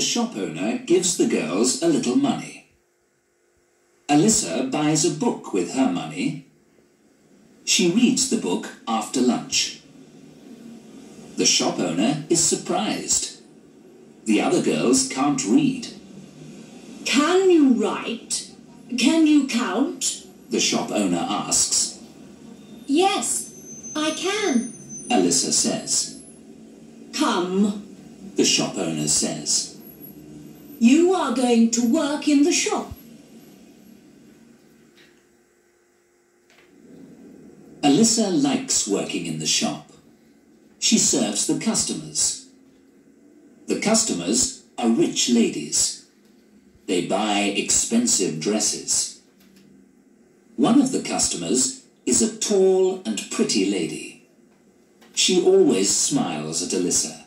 The shop owner gives the girls a little money. Alissa buys a book with her money. She reads the book after lunch. The shop owner is surprised. The other girls can't read. Can you write? Can you count? The shop owner asks. Yes, I can. Alissa says. Come. The shop owner says. You are going to work in the shop. Alissa likes working in the shop. She serves the customers. The customers are rich ladies. They buy expensive dresses. One of the customers is a tall and pretty lady. She always smiles at Alissa.